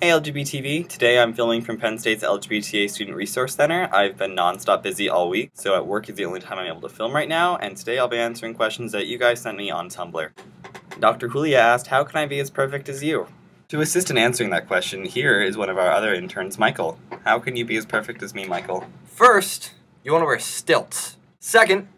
Hey LGBTV, today I'm filming from Penn State's LGBTA Student Resource Center. I've been nonstop busy all week, so at work is the only time I'm able to film right now, and today I'll be answering questions that you guys sent me on Tumblr. Dr. Julia asked, how can I be as perfect as you? To assist in answering that question, here is one of our other interns, Michael. How can you be as perfect as me, Michael? First, you want to wear stilts. Second,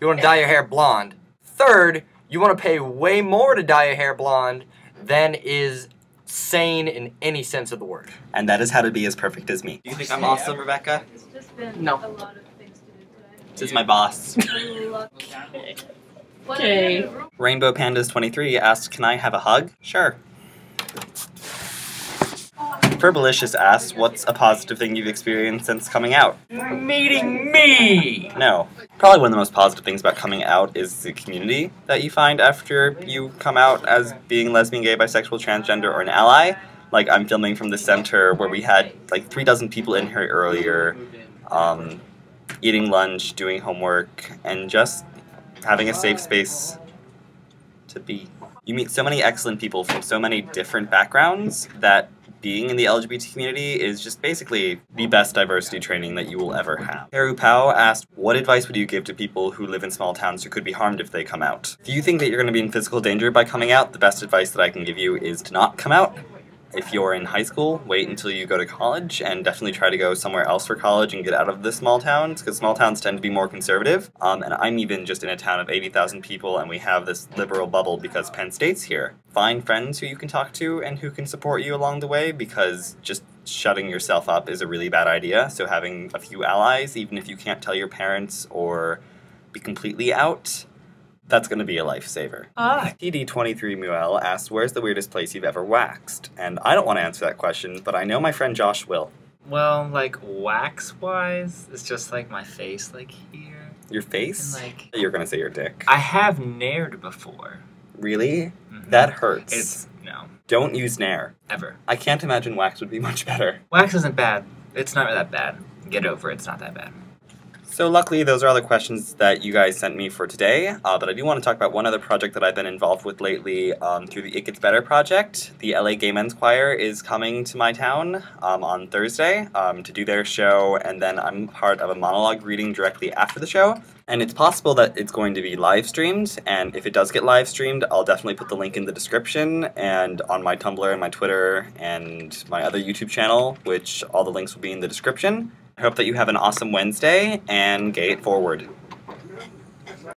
you want to dye your hair blonde. Third, you want to pay way more to dye your hair blonde than is sane in any sense of the word. And that is how to be as perfect as me. Do you think I'm awesome, Rebecca? It's just been No. a lot of things to do today. This is my boss. Okay. Okay. Rainbow Pandas 23 asked, Can I have a hug? Sure. Ferbalicious asked, What's a positive thing you've experienced since coming out? Meeting me! No. Probably one of the most positive things about coming out is the community that you find after you come out as being lesbian, gay, bisexual, transgender, or an ally. Like, I'm filming from the center where we had like three dozen people in here earlier, um, eating lunch, doing homework, and just having a safe space to be. You meet so many excellent people from so many different backgrounds that being in the LGBT community is just basically the best diversity training that you will ever have. Haru Pao asked, What advice would you give to people who live in small towns who could be harmed if they come out? If you think that you're going to be in physical danger by coming out, the best advice that I can give you is to not come out. If you're in high school, wait until you go to college and definitely try to go somewhere else for college and get out of the small towns because small towns tend to be more conservative. Um, and I'm even just in a town of 80,000 people and we have this liberal bubble because Penn State's here. Find friends who you can talk to and who can support you along the way because just shutting yourself up is a really bad idea. So having a few allies, even if you can't tell your parents or be completely out, that's going to be a lifesaver. Ah. TD23 Muel asked, Where's the weirdest place you've ever waxed? And I don't want to answer that question, but I know my friend Josh will. Well, like wax wise, it's just like my face, like here. Your face? And like You're going to say your dick. I have nared before. Really? Mhm. That hurts. It's no Don't use Nair. ever. I can't imagine wax would be much better. Wax isn't bad. It's not that bad. Get over it. It's not that bad. So luckily, those are all the questions that you guys sent me for today. Uh, but I do want to talk about one other project that I've been involved with lately um, through the It Gets Better project. The LA Gay Men's Choir is coming to my town um, on Thursday um, to do their show, and then I'm part of a monologue reading directly after the show. And it's possible that it's going to be live streamed, and if it does get live streamed, I'll definitely put the link in the description and on my Tumblr and my Twitter and my other YouTube channel, which all the links will be in the description. I hope that you have an awesome Wednesday and gate forward.